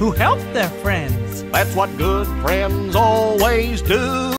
who help their friends. That's what good friends always do.